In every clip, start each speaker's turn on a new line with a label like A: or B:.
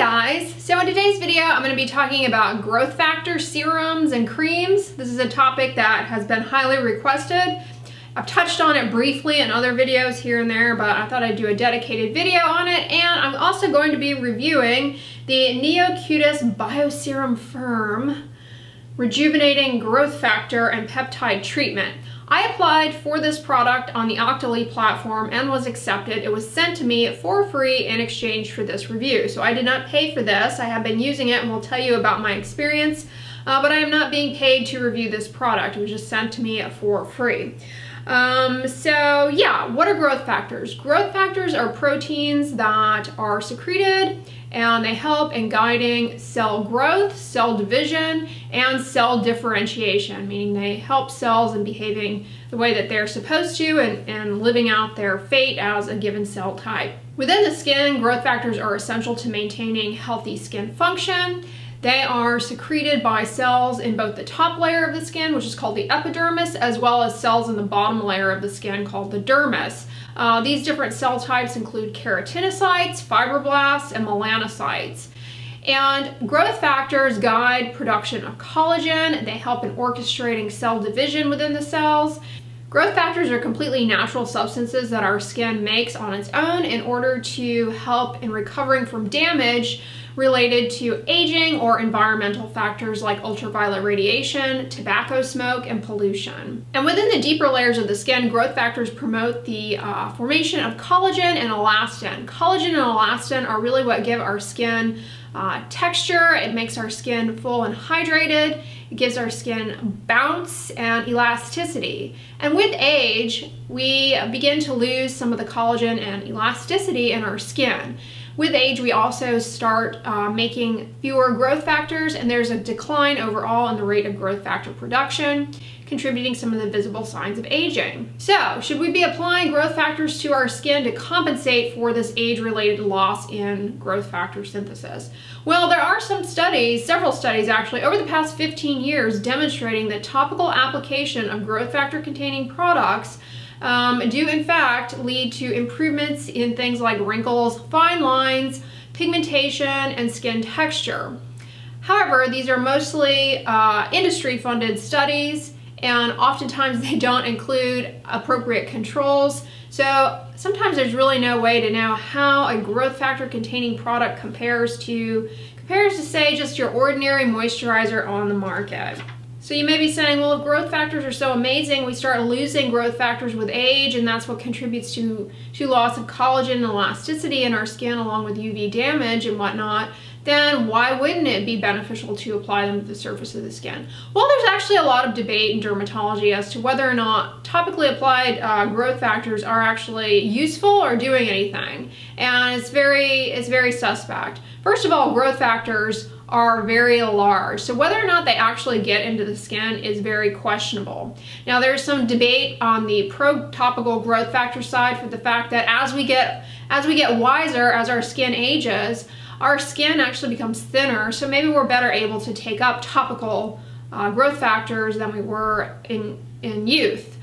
A: guys! So in today's video, I'm going to be talking about growth factor serums and creams. This is a topic that has been highly requested. I've touched on it briefly in other videos here and there, but I thought I'd do a dedicated video on it. And I'm also going to be reviewing the NeoCutis Bioserum Firm Rejuvenating Growth Factor and Peptide Treatment. I applied for this product on the Octoly platform and was accepted. It was sent to me for free in exchange for this review. So I did not pay for this. I have been using it and will tell you about my experience, uh, but I am not being paid to review this product. It was just sent to me for free. Um, so yeah, what are growth factors? Growth factors are proteins that are secreted and they help in guiding cell growth, cell division, and cell differentiation, meaning they help cells in behaving the way that they're supposed to and, and living out their fate as a given cell type. Within the skin, growth factors are essential to maintaining healthy skin function. They are secreted by cells in both the top layer of the skin, which is called the epidermis, as well as cells in the bottom layer of the skin called the dermis. Uh, these different cell types include keratinocytes, fibroblasts, and melanocytes. And growth factors guide production of collagen. They help in orchestrating cell division within the cells. Growth factors are completely natural substances that our skin makes on its own in order to help in recovering from damage related to aging or environmental factors like ultraviolet radiation, tobacco smoke, and pollution. And within the deeper layers of the skin, growth factors promote the uh, formation of collagen and elastin. Collagen and elastin are really what give our skin uh, texture, it makes our skin full and hydrated, it gives our skin bounce and elasticity. And with age, we begin to lose some of the collagen and elasticity in our skin. With age, we also start uh, making fewer growth factors and there's a decline overall in the rate of growth factor production, contributing some of the visible signs of aging. So, should we be applying growth factors to our skin to compensate for this age-related loss in growth factor synthesis? Well, there are some studies, several studies actually, over the past 15 years demonstrating that topical application of growth factor containing products um, do in fact lead to improvements in things like wrinkles, fine lines, pigmentation, and skin texture. However, these are mostly uh, industry-funded studies and oftentimes they don't include appropriate controls. So sometimes there's really no way to know how a growth factor containing product compares to compares to say just your ordinary moisturizer on the market. So you may be saying, well, if growth factors are so amazing, we start losing growth factors with age, and that's what contributes to, to loss of collagen and elasticity in our skin along with UV damage and whatnot, then why wouldn't it be beneficial to apply them to the surface of the skin? Well, there's actually a lot of debate in dermatology as to whether or not topically applied uh, growth factors are actually useful or doing anything. And it's very, it's very suspect. First of all, growth factors are very large. So whether or not they actually get into the skin is very questionable. Now there's some debate on the pro-topical growth factor side for the fact that as we get as we get wiser, as our skin ages, our skin actually becomes thinner. So maybe we're better able to take up topical uh, growth factors than we were in, in youth.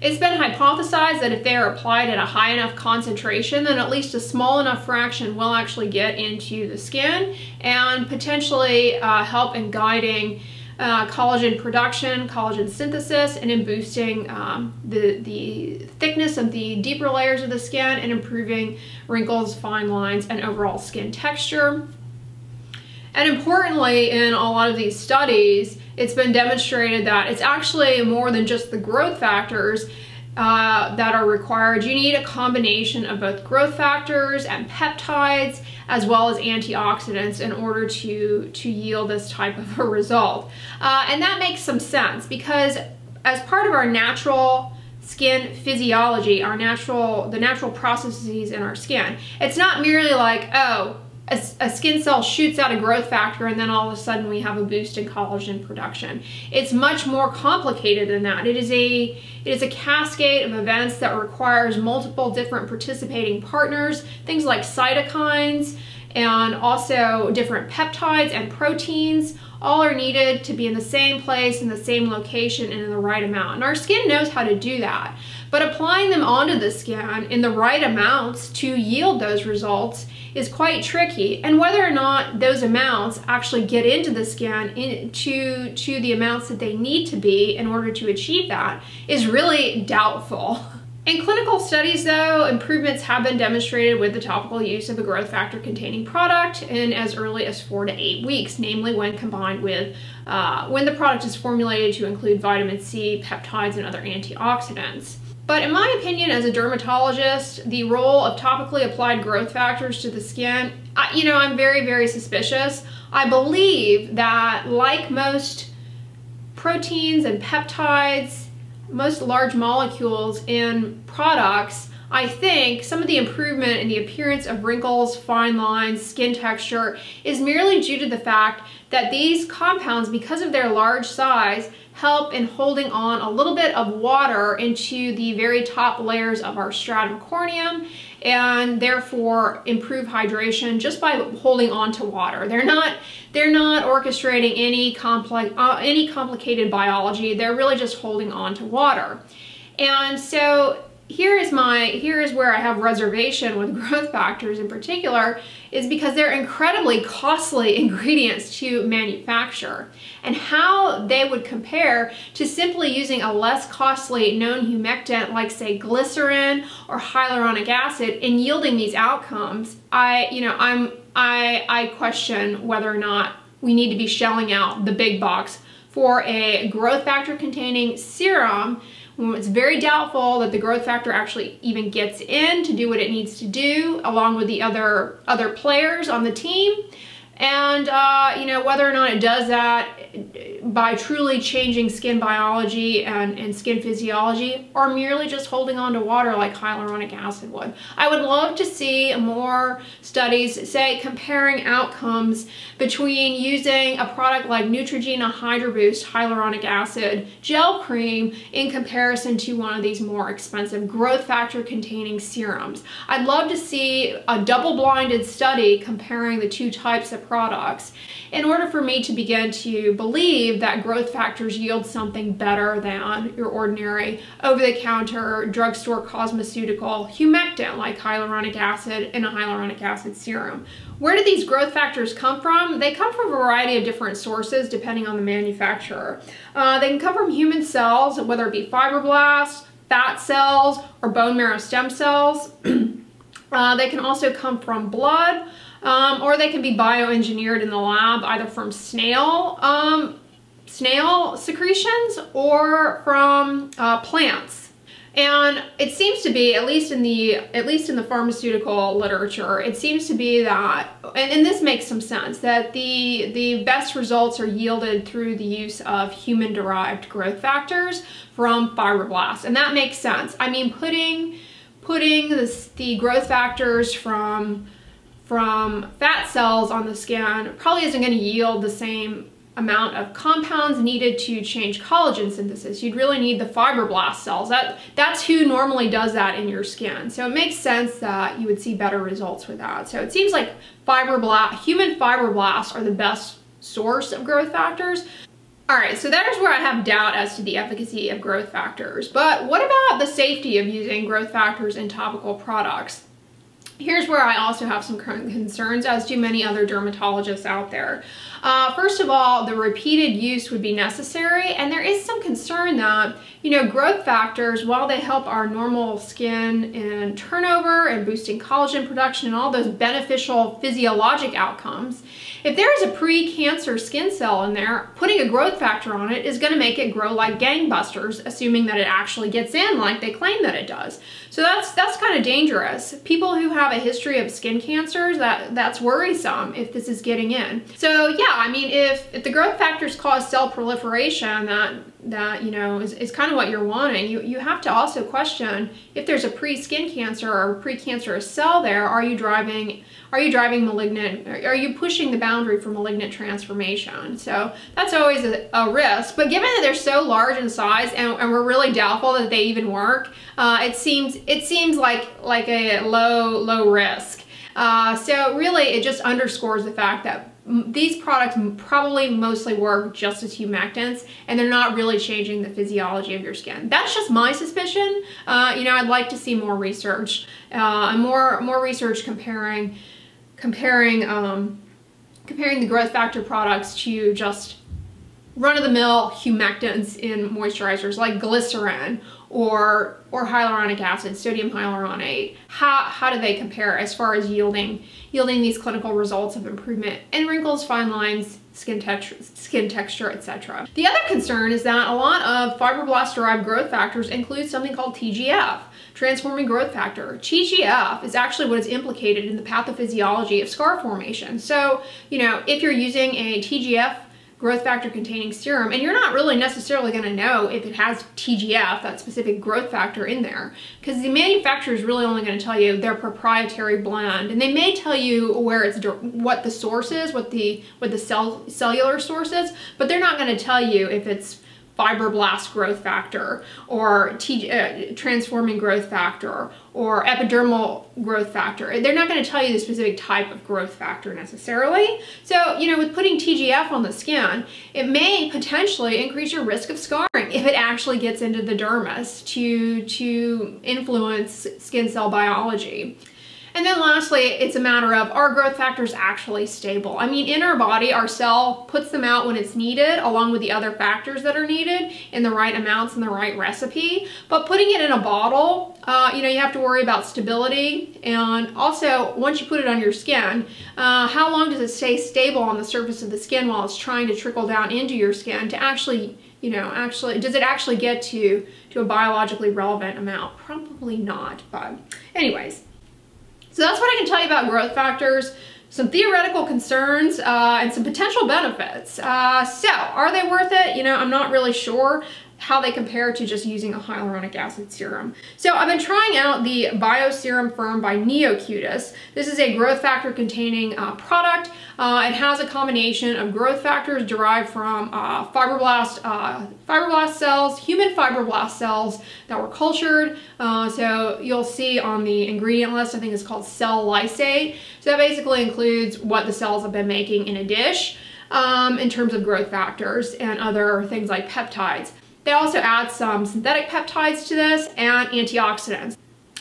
A: It's been hypothesized that if they are applied at a high enough concentration, then at least a small enough fraction will actually get into the skin and potentially uh, help in guiding uh, collagen production, collagen synthesis, and in boosting um, the, the thickness of the deeper layers of the skin and improving wrinkles, fine lines, and overall skin texture. And importantly, in a lot of these studies, it's been demonstrated that it's actually more than just the growth factors uh, that are required. You need a combination of both growth factors and peptides as well as antioxidants in order to, to yield this type of a result. Uh, and that makes some sense because as part of our natural skin physiology, our natural, the natural processes in our skin, it's not merely like, oh, a, a, skin cell shoots out a growth factor and then all of a sudden we have a boost in collagen production. It's much more complicated than that. It is a it is a cascade of events that requires multiple different participating partners, things like cytokines, and also different peptides and proteins all are needed to be in the same place, in the same location, and in the right amount. And our skin knows how to do that. But applying them onto the skin in the right amounts to yield those results is quite tricky. And whether or not those amounts actually get into the skin in, to, to the amounts that they need to be in order to achieve that is really doubtful. In clinical studies though, improvements have been demonstrated with the topical use of a growth factor containing product in as early as four to eight weeks, namely when combined with, uh, when the product is formulated to include vitamin C, peptides, and other antioxidants. But in my opinion, as a dermatologist, the role of topically applied growth factors to the skin, I, you know, I'm very, very suspicious. I believe that like most proteins and peptides, most large molecules in products, I think some of the improvement in the appearance of wrinkles, fine lines, skin texture is merely due to the fact that these compounds, because of their large size, help in holding on a little bit of water into the very top layers of our stratum corneum and therefore improve hydration just by holding on to water. They're not they're not orchestrating any complex uh, any complicated biology. They're really just holding on to water. And so here is my here is where I have reservation with growth factors in particular is because they're incredibly costly ingredients to manufacture. And how they would compare to simply using a less costly known humectant like say glycerin or hyaluronic acid in yielding these outcomes I you know I'm I I question whether or not we need to be shelling out the big box for a growth factor containing serum it's very doubtful that the growth factor actually even gets in to do what it needs to do along with the other other players on the team and uh, you know whether or not it does that by truly changing skin biology and, and skin physiology or merely just holding on to water like hyaluronic acid would. I would love to see more studies, say, comparing outcomes between using a product like Neutrogena Hydro Boost hyaluronic acid gel cream in comparison to one of these more expensive growth factor containing serums. I'd love to see a double-blinded study comparing the two types of products in order for me to begin to believe that growth factors yield something better than your ordinary over-the-counter drugstore cosmeceutical humectant like hyaluronic acid and a hyaluronic acid serum. Where do these growth factors come from? They come from a variety of different sources depending on the manufacturer. Uh, they can come from human cells, whether it be fibroblasts, fat cells, or bone marrow stem cells. uh, they can also come from blood, um, or they can be bioengineered in the lab either from snail um, snail secretions or from uh, plants. And it seems to be, at least in the at least in the pharmaceutical literature, it seems to be that, and, and this makes some sense, that the the best results are yielded through the use of human-derived growth factors from fibroblasts, and that makes sense. I mean, putting putting the growth factors from from fat cells on the skin probably isn't going to yield the same amount of compounds needed to change collagen synthesis. You'd really need the fibroblast cells. That, that's who normally does that in your skin. So it makes sense that you would see better results with that. So it seems like fibroblast, human fibroblasts are the best source of growth factors. All right, so that is where I have doubt as to the efficacy of growth factors. But what about the safety of using growth factors in topical products? Here's where I also have some concerns, as do many other dermatologists out there. Uh, first of all, the repeated use would be necessary, and there is some concern that, you know, growth factors, while they help our normal skin and turnover and boosting collagen production and all those beneficial physiologic outcomes, if there is a pre-cancer skin cell in there, putting a growth factor on it is going to make it grow like gangbusters, assuming that it actually gets in like they claim that it does. So that's that's kind of dangerous. People who have a history of skin cancers, that that's worrisome if this is getting in. So yeah, I mean, if, if the growth factors cause cell proliferation, that that you know is, is kind of what you're wanting. You you have to also question if there's a pre-skin cancer or pre-cancerous cell there are you driving are you driving malignant are you pushing the boundary for malignant transformation? So that's always a, a risk but given that they're so large in size and, and we're really doubtful that they even work uh, it seems it seems like like a low low risk. Uh, so really, it just underscores the fact that these products probably mostly work just as humectants and they're not really changing the physiology of your skin. That's just my suspicion. Uh, you know, I'd like to see more research, uh, more more research comparing comparing um, comparing the growth factor products to just run-of-the-mill humectants in moisturizers like glycerin or or hyaluronic acid, sodium hyaluronate. How how do they compare as far as yielding yielding these clinical results of improvement in wrinkles, fine lines, skin texture, skin texture, etc. The other concern is that a lot of fibroblast-derived growth factors include something called TGF, transforming growth factor. TGF is actually what is implicated in the pathophysiology of scar formation. So, you know, if you're using a TGF growth factor containing serum and you're not really necessarily going to know if it has TGF, that specific growth factor in there. Because the manufacturer is really only going to tell you their proprietary blend and they may tell you where it's what the source is, what the what the cell cellular source is, but they're not going to tell you if it's fibroblast growth factor or T, uh, transforming growth factor or epidermal growth factor. They're not going to tell you the specific type of growth factor necessarily. So, you know, with putting TGF on the skin, it may potentially increase your risk of scarring if it actually gets into the dermis to, to influence skin cell biology. And then lastly, it's a matter of are growth factors actually stable? I mean, in our body, our cell puts them out when it's needed, along with the other factors that are needed in the right amounts and the right recipe. But putting it in a bottle, uh, you know, you have to worry about stability. And also, once you put it on your skin, uh, how long does it stay stable on the surface of the skin while it's trying to trickle down into your skin to actually you know, actually, does it actually get to, to a biologically relevant amount? Probably not, but anyways. So that's what I can tell you about growth factors, some theoretical concerns, uh, and some potential benefits. Uh, so, are they worth it? You know, I'm not really sure how they compare to just using a hyaluronic acid serum. So I've been trying out the Bio Serum Firm by Neocutis. This is a growth factor containing uh, product. Uh, it has a combination of growth factors derived from uh, fibroblast, uh, fibroblast cells, human fibroblast cells that were cultured. Uh, so you'll see on the ingredient list, I think it's called cell lysate. So that basically includes what the cells have been making in a dish. Um, in terms of growth factors and other things like peptides. They also add some synthetic peptides to this and antioxidants.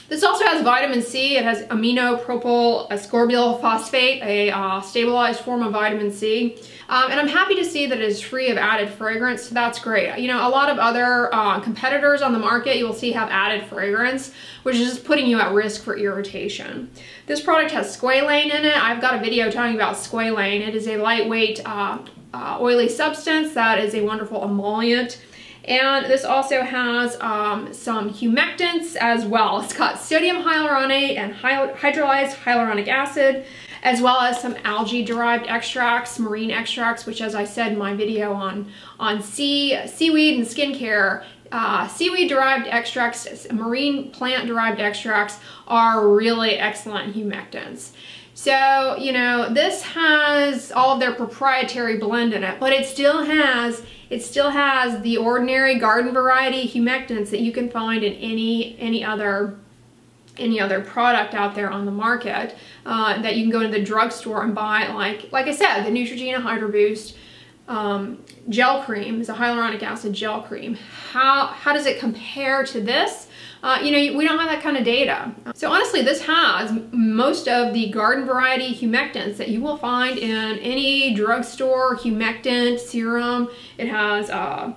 A: This also has vitamin C. It has aminopropyl ascorbyl phosphate, a uh, stabilized form of vitamin C. Um, and I'm happy to see that it is free of added fragrance. So that's great. You know, a lot of other uh, competitors on the market you will see have added fragrance, which is just putting you at risk for irritation. This product has squalane in it. I've got a video talking about squalane. It is a lightweight uh, uh oily substance that is a wonderful emollient. And this also has um, some humectants as well. It's got sodium hyaluronate and hydrolyzed hyaluronic acid, as well as some algae-derived extracts, marine extracts, which as I said in my video on, on sea, seaweed and skincare, uh, seaweed-derived extracts, marine plant-derived extracts are really excellent humectants. So, you know, this has all of their proprietary blend in it, but it still has it still has the ordinary garden variety humectants that you can find in any any other any other product out there on the market uh, that you can go to the drugstore and buy like like I said the Neutrogena Hydro Boost um, gel cream is a hyaluronic acid gel cream. How how does it compare to this uh, you know, we don't have that kind of data. So honestly, this has most of the garden variety humectants that you will find in any drugstore humectant serum. It has uh,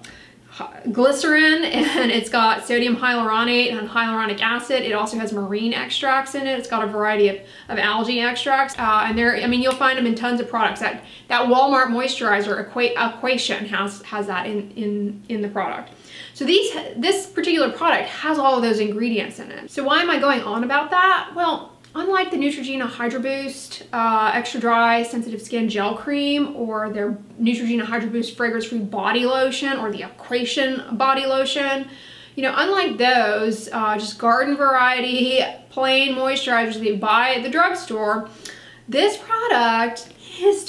A: glycerin and it's got sodium hyaluronate and hyaluronic acid. It also has marine extracts in it. It's got a variety of, of algae extracts. Uh, and there, I mean, you'll find them in tons of products. That, that Walmart moisturizer Equate has, has that in, in, in the product. So these, this particular product has all of those ingredients in it. So why am I going on about that? Well, unlike the Neutrogena Hydro Boost uh, Extra Dry Sensitive Skin Gel Cream or their Neutrogena Hydro Boost Fragrance Free Body Lotion or the Equate Body Lotion, you know, unlike those, uh, just garden variety, plain moisturizers that you buy at the drugstore, this product is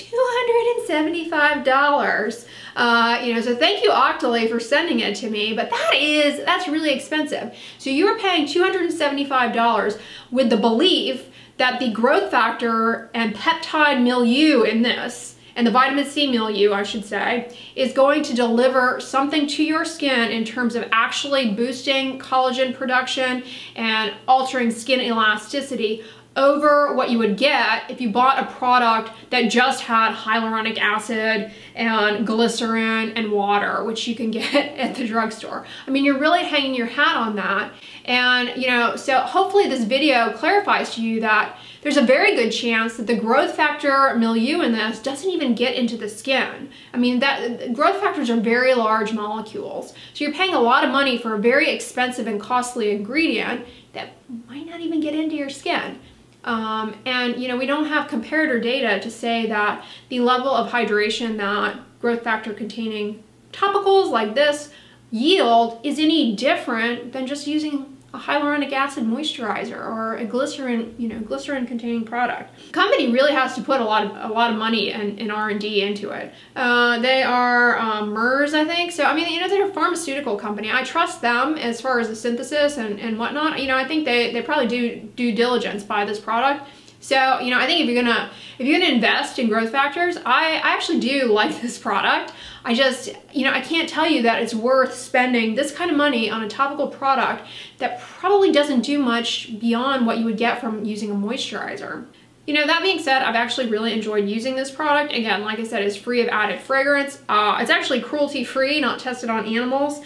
A: $275. Uh, you know, so thank you Octoly for sending it to me, but that is, that's really expensive. So you are paying $275 with the belief that the growth factor and peptide milieu in this, and the vitamin C milieu, I should say, is going to deliver something to your skin in terms of actually boosting collagen production and altering skin elasticity over what you would get if you bought a product that just had hyaluronic acid and glycerin and water, which you can get at the drugstore. I mean, you're really hanging your hat on that. And, you know, so hopefully this video clarifies to you that there's a very good chance that the growth factor milieu in this doesn't even get into the skin. I mean, that growth factors are very large molecules. So you're paying a lot of money for a very expensive and costly ingredient that might not even get into your skin. Um, and you know, we don't have comparator data to say that the level of hydration that growth factor containing topicals like this yield is any different than just using a hyaluronic acid moisturizer or a glycerin, you know, glycerin containing product. Company really has to put a lot of a lot of money and, R&D into it. Uh, they are um, Merz, I think. So I mean, you know, they're a pharmaceutical company. I trust them as far as the synthesis and, and whatnot. You know, I think they, they probably do due diligence by this product. So, you know, I think if you're gonna if you're gonna invest in growth factors, I, I actually do like this product. I just, you know, I can't tell you that it's worth spending this kind of money on a topical product that probably doesn't do much beyond what you would get from using a moisturizer. You know, that being said, I've actually really enjoyed using this product. Again, like I said, it's free of added fragrance. Uh, it's actually cruelty-free, not tested on animals.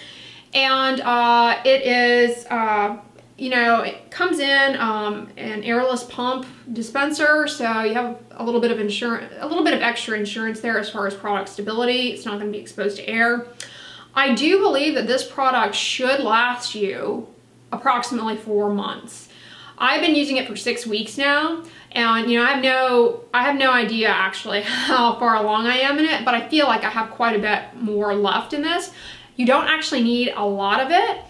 A: And uh, it is uh, you know, it comes in um, an airless pump dispenser, so you have a little bit of insurance, a little bit of extra insurance there as far as product stability. It's not going to be exposed to air. I do believe that this product should last you approximately four months. I've been using it for six weeks now, and you know, I have no, I have no idea actually how far along I am in it, but I feel like I have quite a bit more left in this. You don't actually need a lot of it.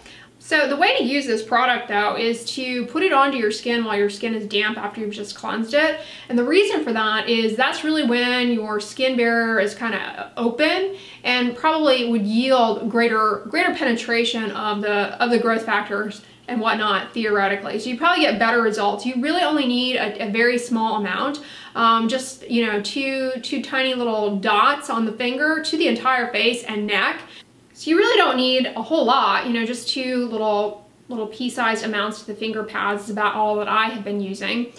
A: So the way to use this product though is to put it onto your skin while your skin is damp after you've just cleansed it. And the reason for that is that's really when your skin barrier is kind of open and probably would yield greater greater penetration of the of the growth factors and whatnot theoretically. So you probably get better results. You really only need a, a very small amount, um, just you know two two tiny little dots on the finger to the entire face and neck. So you really don't need a whole lot, you know, just two little little pea-sized amounts to the finger pads is about all that I have been using.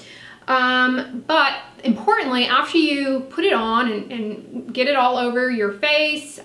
A: Um, but importantly, after you put it on and, and, get it all over your face,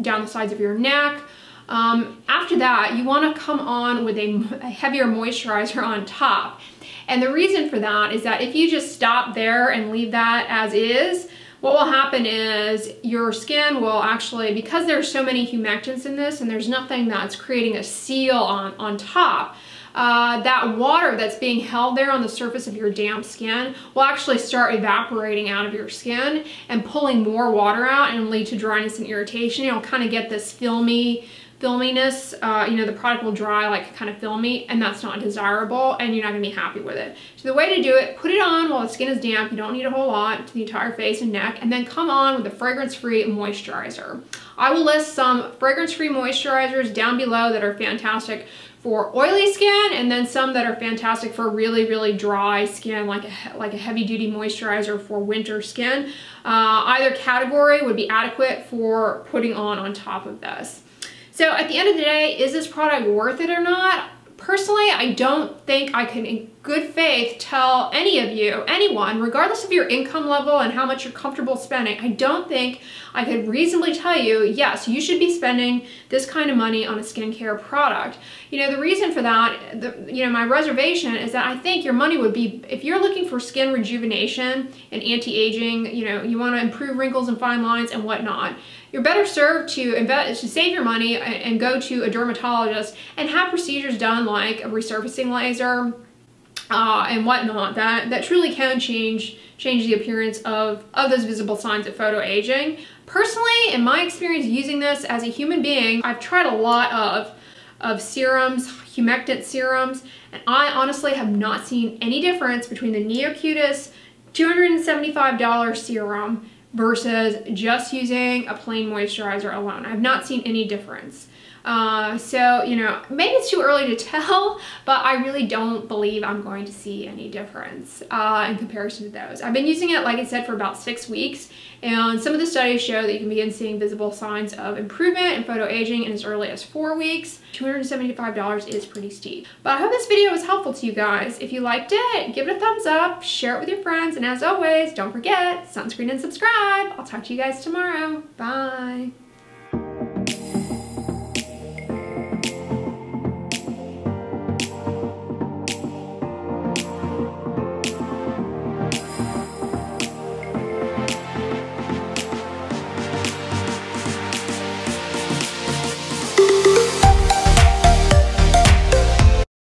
A: down the sides of your neck, um, after that, you want to come on with a, a heavier moisturizer on top. And the reason for that is that if you just stop there and leave that as is, what will happen is your skin will actually, because there's so many humectants in this and there's nothing that's creating a seal on, on top, uh, that water that's being held there on the surface of your damp skin will actually start evaporating out of your skin and pulling more water out and lead to dryness and irritation. You'll kind of get this filmy, filminess, uh, you know, the product will dry like kind of filmy and that's not desirable and you're not gonna be happy with it. So the way to do it, put it on while the skin is damp. You don't need a whole lot to the entire face and neck and then come on with a fragrance-free moisturizer. I will list some fragrance-free moisturizers down below that are fantastic for oily skin and then some that are fantastic for really, really dry skin, like a, like a heavy duty moisturizer for winter skin. Uh, either category would be adequate for putting on on top of this. So at the end of the day, is this product worth it or not? Personally, I don't think I can in good faith tell any of you, anyone, regardless of your income level and how much you're comfortable spending, I don't think I could reasonably tell you, yes, you should be spending this kind of money on a skincare product. You know, the reason for that, the, you know, my reservation is that I think your money would be, if you're looking for skin rejuvenation and anti-aging, you know, you want to improve wrinkles and fine lines and whatnot, you're better served to invest to save your money and go to a dermatologist and have procedures done like a resurfacing laser uh, and whatnot that that truly can change change the appearance of of those visible signs of photo aging. Personally, in my experience using this as a human being, I've tried a lot of of serums, humectant serums, and I honestly have not seen any difference between the Neocutis $275 serum versus just using a plain moisturizer alone. I've not seen any difference. Uh, so, you know, maybe it's too early to tell, but I really don't believe I'm going to see any difference uh, in comparison to those. I've been using it, like I said, for about six weeks, and some of the studies show that you can begin seeing visible signs of improvement in photo aging in as early as four weeks. $275 is pretty steep. But I hope this video was helpful to you guys. If you liked it, give it a thumbs up, share it with your friends, and as always, don't forget, sunscreen and subscribe. I'll talk to you guys tomorrow. Bye.